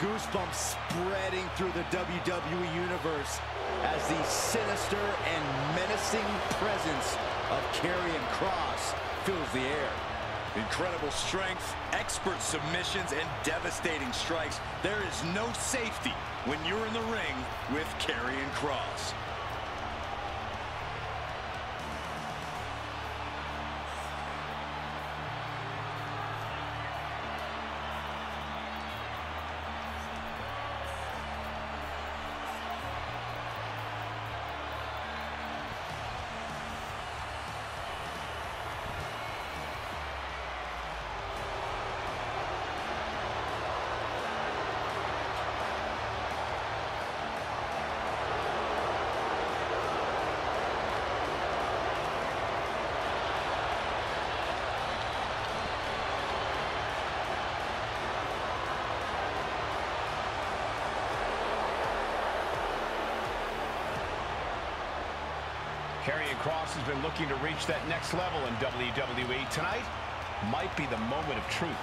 goosebumps spreading through the WWE Universe as the sinister and menacing presence of Karrion Kross fills the air. Incredible strength, expert submissions, and devastating strikes. There is no safety when you're in the ring with Karrion Kross. Karrion Kross has been looking to reach that next level in WWE. Tonight might be the moment of truth.